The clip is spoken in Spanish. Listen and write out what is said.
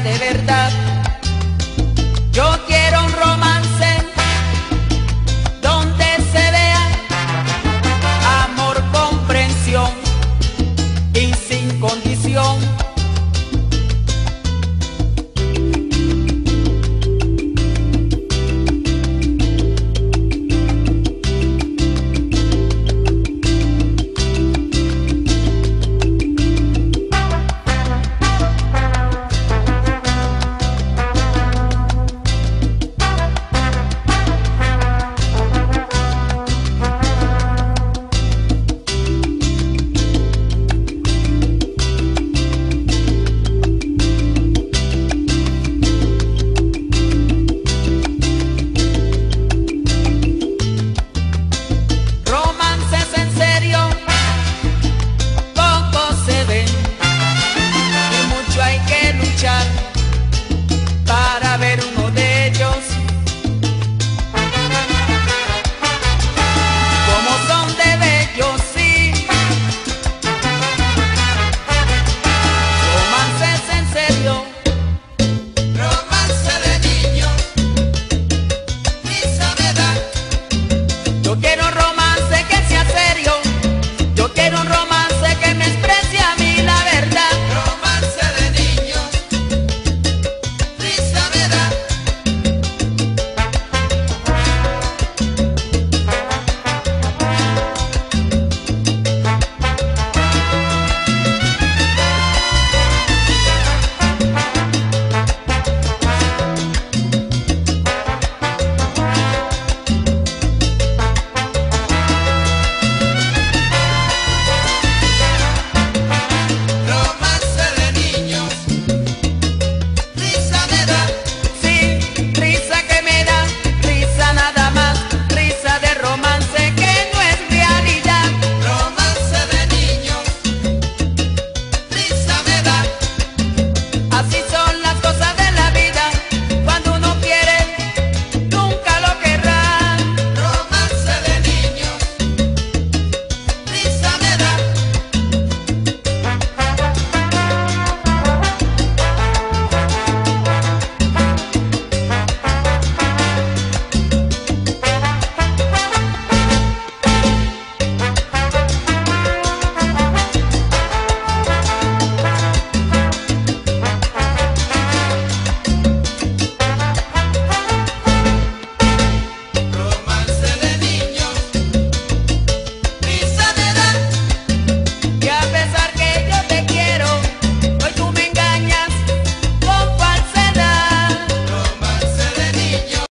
de verdad.